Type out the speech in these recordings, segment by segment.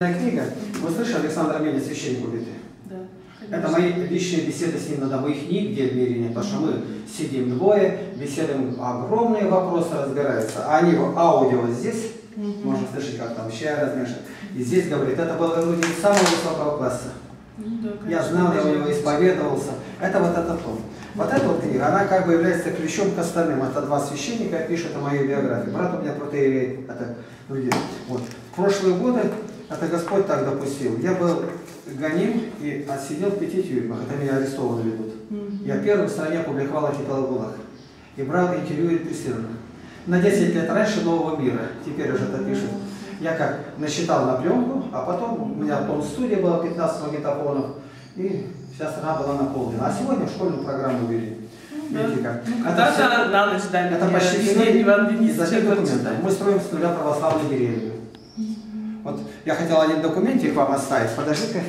книга. Вы слышали Александра Меди «Священник убитый»? Да. Это мои личные беседы с ним на дому. Их нигде в мире нет, потому что мы сидим двое, беседуем, огромные вопросы разбираются. А они в аудио здесь, Мгм. можно слышать, как там чай размешан. И здесь говорит, это было люди самого высокого класса. Ну да, Я конечно, знал, я у него исповедовался. Это вот этот том. Вот эта вот книга, она как бы является ключом к остальным. Это два священника пишут о моей биографии. Брат у меня протеерей, это люди. Вот. В прошлые годы, это Господь так допустил. Я был гоним и отсидел в пяти тюрьмах. Это меня арестованы ведут. Мгм. Я первый в стране опубликовал архипелаг ГУЛАГ. И брал интервью репрессированных. На 10 лет раньше нового мира. Теперь уже это пишут. Я как насчитал на пленку, а потом у меня том студия была 15 магнитофонов, и вся страна была наполнена. А сегодня в школьную программу ввели. Ну, Видите как? Ну, Это когда-то всё- на ночь дали это почти все документов. читает. Мы строим с нуля православную деревню. Вот я хотел один документик вам оставить. Подожди-ка.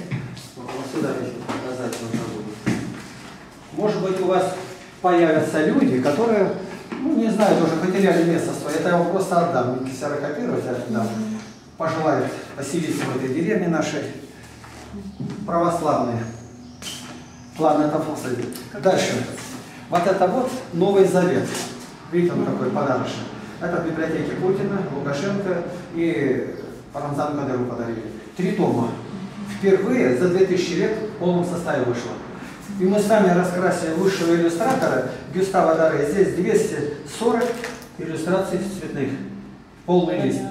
Вот сюда еще показать нужно будет. Может быть, у вас появятся люди, которые, ну, не знаю, тоже потеряли место свое. Это я вам просто отдам. Не ксерокопировать, я отдам. Пожелают поселиться в этой деревне нашей. Православные. Ладно, это фокус. Дальше. Вот это вот Новый Завет. Видите, он какой подарочный. Это в библиотеке Путина, Лукашенко и Рамзану Кадыру подарили. Три тома. Впервые за 2000 лет в полном составе вышло. И мы сами раскрасили лучшего иллюстратора Гюстава Даре. Здесь 240 иллюстраций цветных. Полный лист.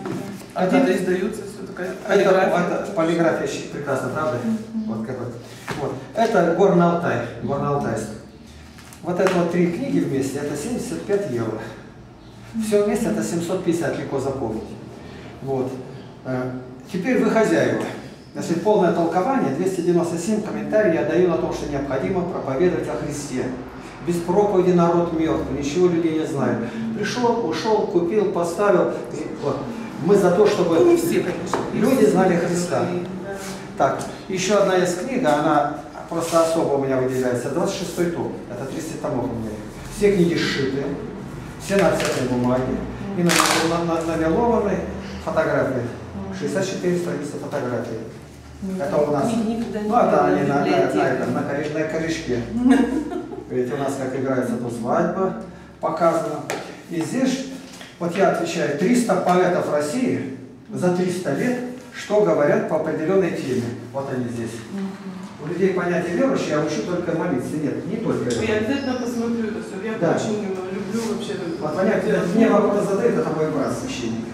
А Это- где-то издаются все такая это, полиграфия. это полиграфия прекрасно, правда? Вот как вот. вот. Это Горный Алтай, Горно-Алтайск. Вот это вот три книги вместе, это 75 евро. Все вместе это 750, легко запомнить. Вот. Э, Теперь вы хозяева. Значит, полное толкование, 297 комментариев я даю на том, что необходимо проповедовать о Христе. Без проповеди народ мертв, ничего людей не знает. Пришел, ушел, купил, поставил. Вот. Мы за то, чтобы Ну, все, конечно. люди знали Христа. Так, еще одна есть книга, она просто особо у меня выделяется. 26 том. Это 30 томов у меня. Все книги сшиты, все на цветной бумаге. И на, на, на, намелованной фотографии. 64 страницы фотографий. Это у нас. Ну, это они на, на, на, на, кореш- на корешке. Ведь у нас как играется тут свадьба показана. И здесь, вот я отвечаю, 300 поэтов России за 300 лет, что говорят по определенной теме. Вот они здесь. У людей понятие верующие, я учу только молиться. Нет, не только Я это. обязательно посмотрю это все. Я Да. очень люблю вообще. Вот понятие, мне вопрос задает, это мой брат священник.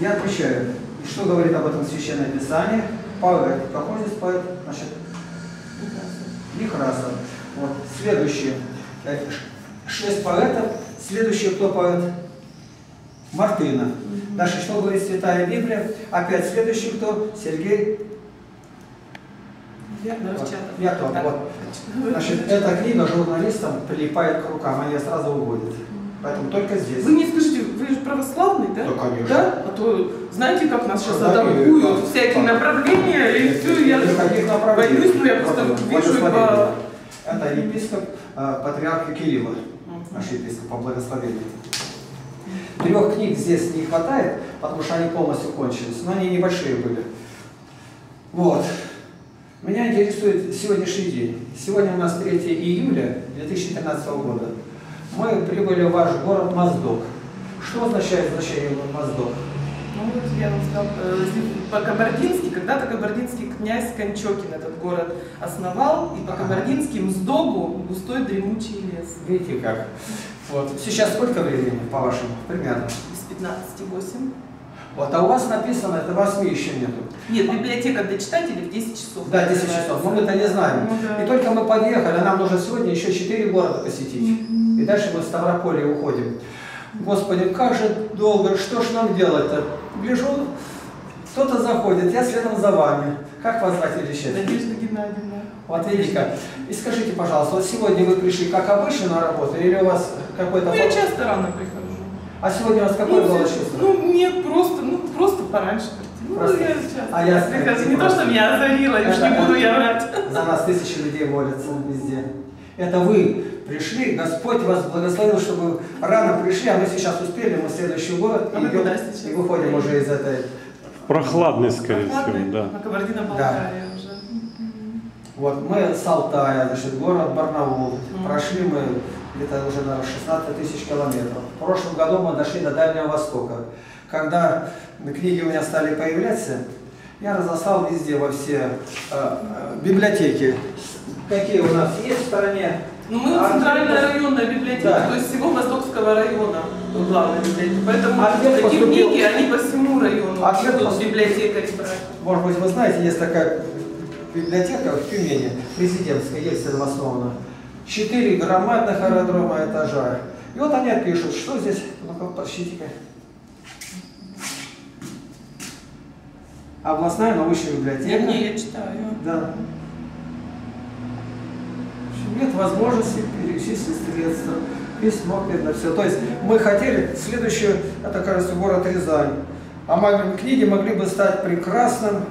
Я отвечаю, что говорит об этом Священное Писание? Поэт. Какой здесь поэт? Значит, Некрасов. Вот. Следующие. Э, Шесть поэтов. Следующий кто поэт? Мартына. Дальше что говорит Святая Библия? Опять следующий кто? Сергей Верно, Вятов. Вот. Значит, эта книга журналистам прилипает к рукам, они сразу уводят. Поэтому только здесь. Вы мне скажите, вы же православный, да? Да, конечно. Да? А то знаете, как нас сейчас атакуют, и- всякие да. направления, и все, я Никаких направлений. боюсь, но я просто вижу и благословение. Это епископ э, патриарха Кирилла, Мгм. наш епископ по благословению. Трех книг здесь не хватает, потому что они полностью кончились, но они небольшие были. Вот. Меня интересует сегодняшний день. Сегодня у нас 3 июля 2013 года. Мы прибыли в ваш город Моздок. Что означает значение Моздок? Ну вот я вам сказала, э, по-кабардински, когда-то кабардинский князь Кончокин этот город основал, и по-кабардински Мздогу густой дремучий лес. Видите как? Вот. Сейчас сколько времени, по-вашему? Примерно. Из 15 8. Вот, а у вас написано, это 8 еще нету. Нет, библиотека для читателей в 10 часов. Да, 10 часов, но мы-то не знаем. Ну да. И только мы подъехали, нам нужно сегодня еще 4 города посетить. И дальше мы в Ставрополье уходим. Господи, как же долго, что ж нам делать-то? Гляжу, кто-то заходит, я следом за вами. Как вас звать сейчас? Надежда Геннадьевна. Вот видите как. И скажите, пожалуйста, вот сегодня вы пришли как обычно на работу или у вас какой-то... Ну, я часто рано прихожу. А сегодня у вас какое ну, было чувство? Ну, нет, просто, ну, просто пораньше. Ну, Просто. я часто А я- прихожу. Не то, что меня озарило, уж не буду я врать. За нас тысячи людей молятся везде. Это вы пришли, Господь вас благословил, чтобы вы рано пришли, а мы сейчас успели, мы в следующий город А идем, и выходим уже из этой Прохладный, скорее Прохладный, всего, да. На Кабардино-Балкария уже. Вот мы с Алтая, значит, город Барнаул. Мгм. Прошли мы где-то уже, наверное, 16 тысяч километров. В прошлом году мы дошли до Дальнего Востока. Когда книги у меня стали появляться, я разослал везде, во все э, э, библиотеки, какие у нас есть в стране. Ну, мы А центральная ответ- районная библиотека, Да. то есть всего Востокского района главная библиотека. Поэтому Ответ такие поступил- книги, они по всему району Ответ будут поступил- библиотекари брать. Может быть, вы знаете, есть такая библиотека в Тюмени, президентская, Ельцин основана. Четыре громадных аэродрома этажа. И вот они пишут, что здесь, ну-ка, прочтите-ка. Областная научная библиотека. я читаю. Да. В Нет возможности перечислить средства. Письмо, передано, все. То есть мы хотели следующую, это, кажется, город Рязань. А мои книги могли бы стать прекрасным.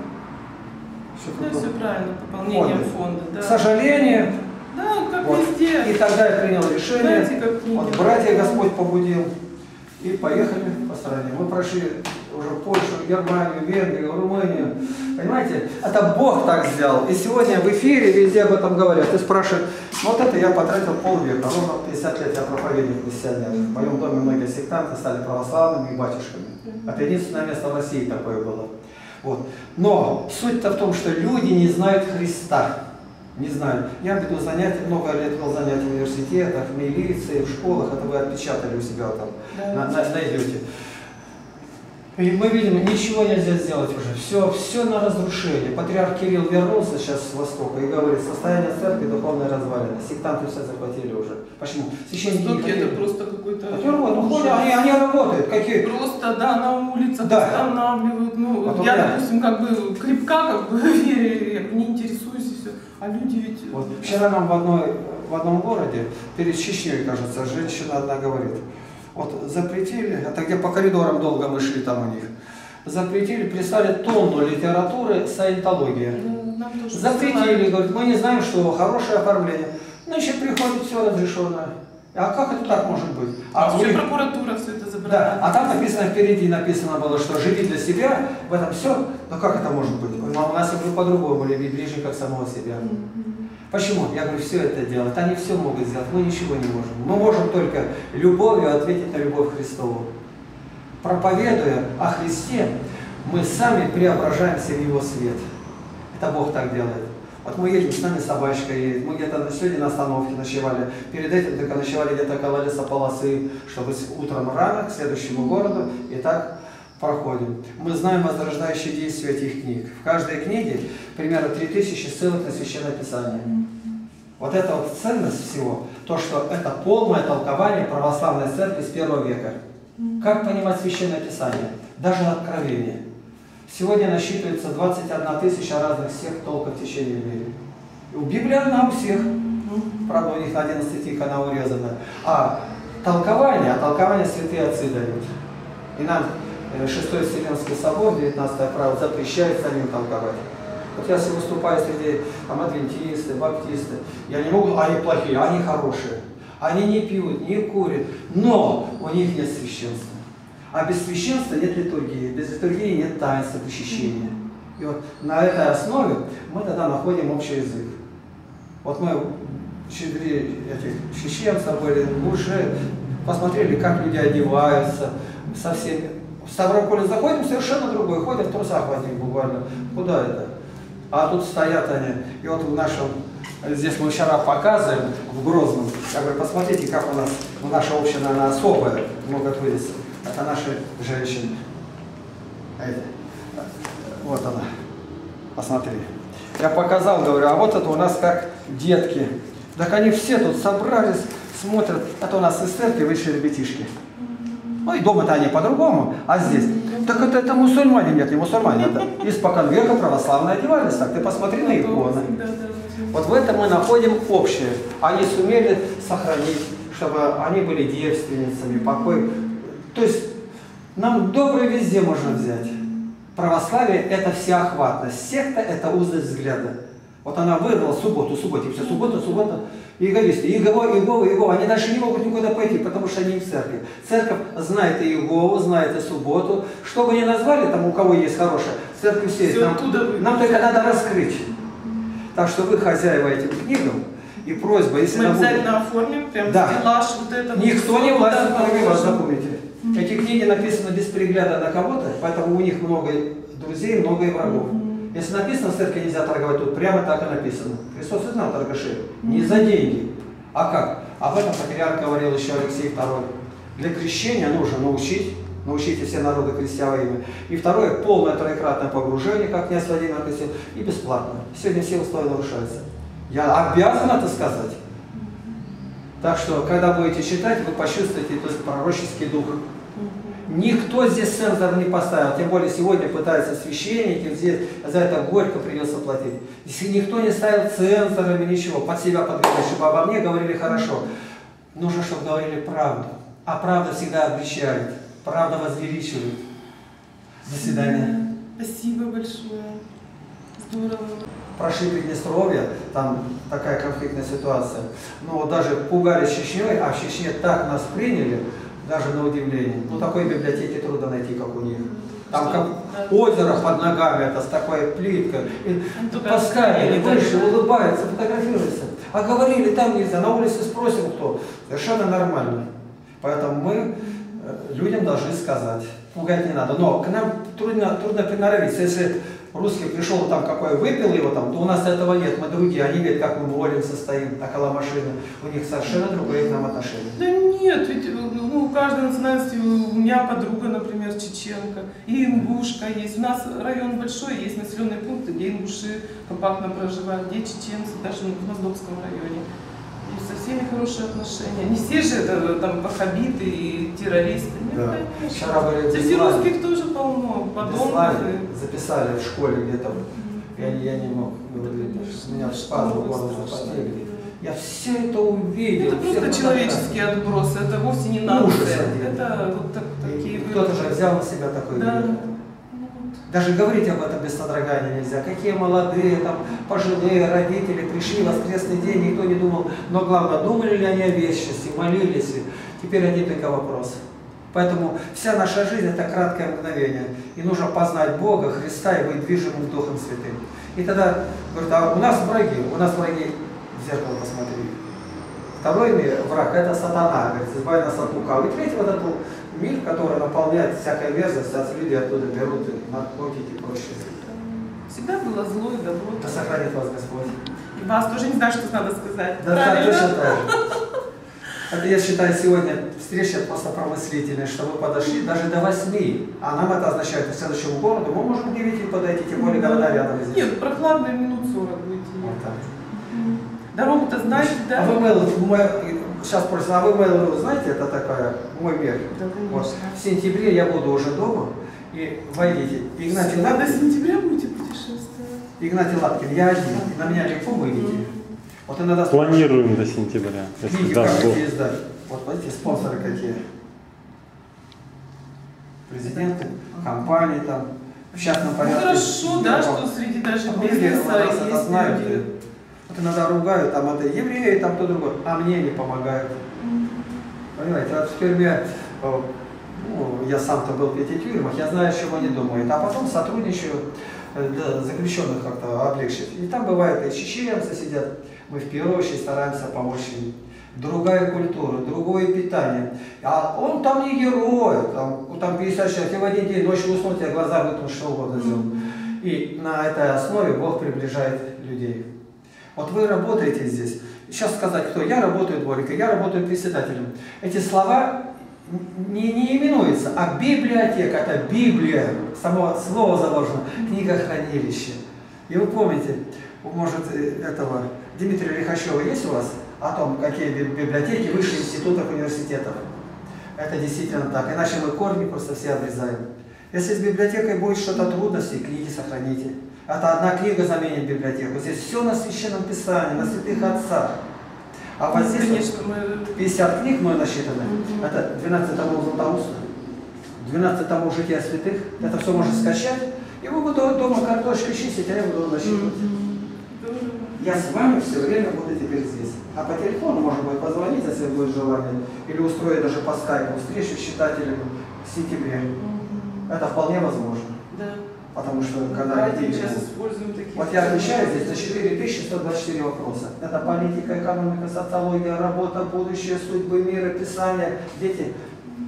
Такое? все правильно, пополнением Фонды. фонда. Да. К сожалению, Да, как вот. везде. И тогда я принял решение. Знаете, как книги. Вот братья Господь побудил. И поехали по стране. Мы прошли уже Польшу, Германию, Венгрию, Румынию. Понимаете, это Бог так сделал. И сегодня в эфире везде об этом говорят. И спрашивают, «Ну вот это я потратил полвека, ровно 50 лет я проповедник миссионер. В моем доме многие сектанты стали православными и батюшками. Это единственное место в России такое было. Вот. Но суть-то в том, что люди не знают Христа. Не знаю. Я веду занятия, много лет вел занятия в университетах, в милиции, в школах, это вы отпечатали у себя там, Да. на- на- найдете. И мы видим, ничего нельзя сделать уже. Все, все на разрушение. Патриарх Кирилл вернулся сейчас с Востока и говорит, состояние церкви духовное развалено. Сектанты все захватили уже. Почему? Священники Востоке это просто какой-то... А те вот, ну, ходят, они, они работают. Какие? Просто, да, на улицах Да. останавливают. Ну, Потом я, допустим, как бы крепка, как бы вере, я не интересуюсь. А люди ведь... Вот вчера нам в, одной, в одном городе, перед Чечней, кажется, женщина одна говорит, вот запретили, это где по коридорам долго мы шли там у них, запретили, прислали тонну литературы саентология. Ну, Запретили, говорит, мы не знаем, что хорошее оформление. Значит, приходит все разрешенное. А как это так может быть? А у вообще них- прокуратура все это забрала. да, а там написано впереди, написано было, что живи для себя, в этом все. Но как это может быть? У нас я говорю по-другому, люби ближе как самого себя. Почему? Я говорю, все это делают. Они все могут сделать, мы ничего не можем. Мы можем только любовью ответить на любовь Христову. Проповедуя о Христе, мы сами преображаемся в Его свет. Это Бог так делает. Вот мы едем, с нами собачка едет, мы где-то сегодня на остановке ночевали, перед этим только ночевали где-то около лесополосы, чтобы утром рано к следующему городу, и так проходим. Мы знаем возрождающие действия этих книг. В каждой книге примерно 3000 ссылок на Священное Писание. Вот это вот ценность всего, то, что это полное толкование православной церкви с первого века. Как понимать Священное Писание? Даже откровение. Сегодня насчитывается 21 тысяча разных сект толков в течение мира. И у Библии одна у всех. Правда, у них на 11 стих она урезана. А толкование, а толкование святые отцы дают. И нам э, Шестой Вселенский собор, 19 право, запрещает самим толковать. Вот я выступаю среди там, адвентисты, баптисты, я не могу, они плохие, они хорошие. Они не пьют, не курят, но у них нет священства. А без священства нет литургии, без литургии нет таинства причащения. И вот на этой основе мы тогда находим общий язык. Вот мы четыре этих священства были, уже посмотрели, как люди одеваются, со всеми. В Ставрополе заходим, совершенно другой, ходят в трусах в одних буквально. Куда это? А тут стоят они. И вот в нашем, здесь мы вчера показываем, в Грозном, я говорю, посмотрите, как у нас, наша община, она особая, могут вывести. Это наши женщины. А это, вот она. Посмотри. Я показал, говорю, а вот это у нас как детки. Так они все тут собрались, смотрят. Это у нас церкви вышли ребятишки. Ну и дома-то они по-другому, а здесь. Так это, это мусульмане, нет, не мусульмане, это испокон века православные одевались. Так ты посмотри на иконы. Вот в этом мы находим общее. Они сумели сохранить, чтобы они были девственницами, покой. То есть нам доброе везде можно взять. Православие – это всеохватность. Секта – это узость взгляда. Вот она вырвала субботу, субботу, все, суббота, суббота. Иеговисты, Иегова, Иегова, Иегова, они дальше не могут никуда пойти, потому что они в церкви. Церковь знает и Иегову, знает и субботу. Что бы ни назвали, там у кого есть хорошее, церковь все есть. Нам, нам только надо раскрыть. Так что вы хозяева этим книгам, и просьба, если Мы она будет- обязательно оформим прям Да. стеллаж вот это. Никто не вас, положим. запомните. Эти книги написаны без пригляда на кого-то, поэтому у них много друзей, много и врагов. Если написано в церкви нельзя торговать, тут прямо так и написано. Христос и знал торгашей. Не за деньги. А как? Об этом патриарх говорил еще Алексей II. Для крещения нужно научить, научите все народы крестя во имя. И второе, полное троекратное погружение, как князь Владимир крестил, и бесплатно. Сегодня все условия нарушаются. Я обязан это сказать. Так что, когда будете читать, вы почувствуете этот пророческий дух. Никто здесь цензор не поставил, тем более сегодня пытаются священники, здесь за это горько придется платить. Если никто не ставил цензорами ничего, под себя подгонять, чтобы обо мне говорили хорошо. Нужно, чтобы говорили правду. А правда всегда обличает, правда возвеличивает. До свидания. Спасибо большое. Здорово. Прошли Приднестровье, там такая конфликтная ситуация. Но даже пугали Чечней, а в Чечне так нас приняли, даже на удивление. Ну такой библиотеки трудно найти, как у них. Там как Да. озеро под ногами, это с такой плиткой. И остановили, выше, улыбаются, фотографируются. А говорили, там нельзя, на улице спросим кто. Совершенно нормально. Поэтому мы э, людям должны сказать. Пугать не надо. Но к нам трудно, трудно приноровиться. Если русский пришел там какой, выпил его там, то у нас этого нет, мы другие. Они видят, как мы молимся, стоим около машины. У них совершенно другое к нам отношение. Да нет, ведь ну, у каждой национальности, у меня подруга, например, чеченка, и ингушка есть. У нас район большой, есть населенные пункты, где ингуши компактно проживают, где чеченцы, даже в Моздокском районе. И со всеми хорошие отношения. Не все же это там ваххабиты и террористы. Нет, Да. конечно. Вчера были в Среди русских тоже Беслане и- записали в школе где-то. Я, не- я не мог говорить. У меня спазм в горло запотели. Я все это увидел. Это просто человеческие отбросы, это вовсе не Ужас нация. один. Это вот так- такие... Кто-то же взял на себя такой Да. Ну. Даже говорить об этом без содрогания нельзя. Какие молодые, там, пожилые родители пришли в воскресный день, никто не думал. Но главное, думали ли они о вечности, молились ли. Теперь один только вопрос. Поэтому вся наша жизнь это краткое мгновение. И нужно познать Бога, Христа и быть движимым Духом Святым. И тогда, говорят, а у нас враги, у нас враги, в зеркало посмотри. Второй мир, враг, это сатана, говорит, избави нас от лукавого. И третий вот этот мир, который наполняет всякой мерзость, от люди оттуда берут наркотики и прочее. Всегда было зло и добро. Да сохранит вас Господь. И вас тоже не знаю, что надо сказать. Да, да, Правильно? точно так же. Это я считаю сегодня встреча просто промыслительная, что мы подошли даже до восьми. А нам это означает, к следующему городу мы можем к девяти подойти, тем более города рядом здесь. Нет, прохладно минут 40 будете. Вот так. Дорогу-то знаете, да? А вы Mail, мой, сейчас просто, а вы Mail.ru знаете, это такая, мой мир. Да, Вот. В сентябре я буду уже дома, и войдите. Игнатий Всегда до Лапкин, сентября будете путешествовать? Игнатий Лапкин, я один, на меня легко выйдете. Вот иногда Планируем до сентября, если Книги даст Бог. издать. Вот видите, спонсоры какие. Президенты, компании там, в частном Ну порядке. хорошо, да, что среди даже А бизнеса нас это есть знают. люди. Вот иногда ругают, там это евреи, там кто другой, а мне не помогают. Понимаете, вот в тюрьме, ну, я сам-то был в пяти тюрьмах, я знаю, чего они думают, а потом сотрудничаю, э, для заключенных как-то облегчить. И там бывает и чеченцы сидят, мы в первую очередь стараемся помочь им. Другая культура, другое питание. А он там не герой, там, там 50 человек, и в один день ночью уснуть, я глаза выкнут, что угодно сделал. И на этой основе Бог приближает людей. Вот вы работаете здесь. Сейчас сказать, кто? Я работаю дворником, я работаю председателем. Эти слова не, не именуются, а библиотека, это Библия, само слово заложено, книга хранилище. И вы помните, может, э, этого Дмитрия Лихачева есть у вас о том, какие би- библиотеки, высшие институтов, университетов? Это действительно так, иначе мы корни просто все обрезаем. Если с библиотекой будет что-то трудности, книги сохраните. Это одна книга заменит библиотеку. Здесь все на священном писании, на святых отцах. А вот Ну, здесь конечно, мы 50 книг мной насчитаны. Мгм. Это 12 томов Златоуста, 12 томов Жития святых. Это все можно скачать. И вы буду дома картошкой чистить, а я буду насчитывать. Здорово. Я с вами все время буду теперь здесь. А по телефону можно будет позвонить, если будет желание, или устроить даже по скайпу встречу с читателями в сентябре. Это вполне возможно. Да. Потому что когда Давайте люди... сейчас используем такие. Вот я отвечаю здесь на 4124 вопроса. Это политика, экономика, социология, работа, будущее, судьбы мира, писание. Дети,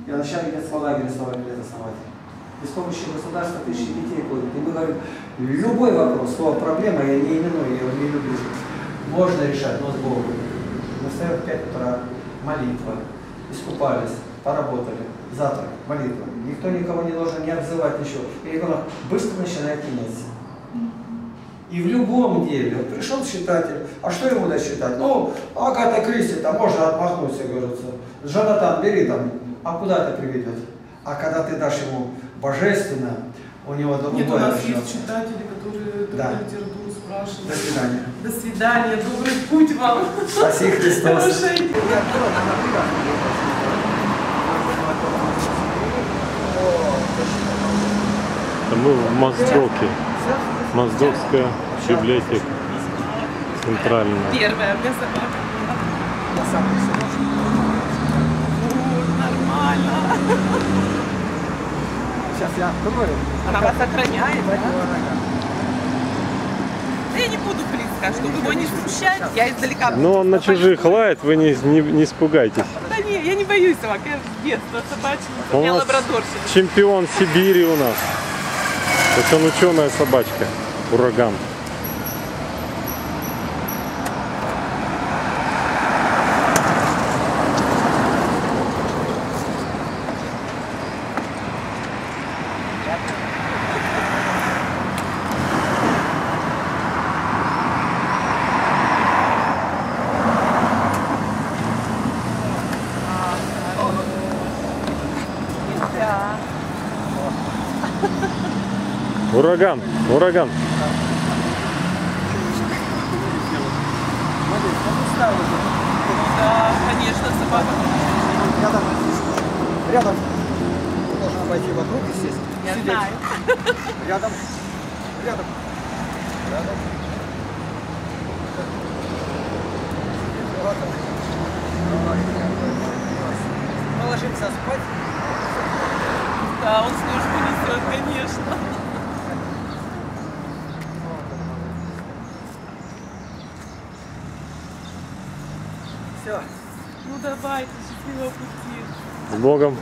я начальник детского лагеря стала лет основать. Без помощи государства тысячи детей ходят. И мы говорим, любой вопрос, слово проблема, я не именую, я его не люблю. Можно решать, но с Богом. Мы встаем в 5 утра, молитва, искупались, поработали, завтрак, молитва. Никто никого не должен не обзывать ничего. И ребенок быстро начинает меняться. И в любом деле, вот пришел читатель, а что ему дать читать? Ну, Агата Кристи, там можно отмахнуться, говорится. Джонатан, бери там, а куда это приведет? А когда ты дашь ему божественно, у него другое Нет, у нас есть читатели, которые Да. литературу спрашивают. До свидания. До свидания, добрый путь вам. Спаси Христос. Мы в Моздоке. Моздокская библиотека. Центральная. Первая, собака. Вот, нормально. Сейчас я открою. Она вас охраняет, да? я не буду близко, чтобы его не смущать, я издалека. Ну, он на чужих лает, вы не, не, не испугайтесь. Да не, я не боюсь собак, я с детства собачница. У меня лабрадорщик. чемпион Сибири у нас. То есть он ученая собачка. Ураган. Да. Ураган. Ураган. Да, конечно, собака. Рядом, рядом должен обойти вокруг и сесть. Я Сидеть. знаю. Рядом, рядом, рядом. Вот он. Ой, какой класс. Мы ложимся спать. Да, он службу несет, конечно. Все. Ну давайте, счастливого пути. С Богом.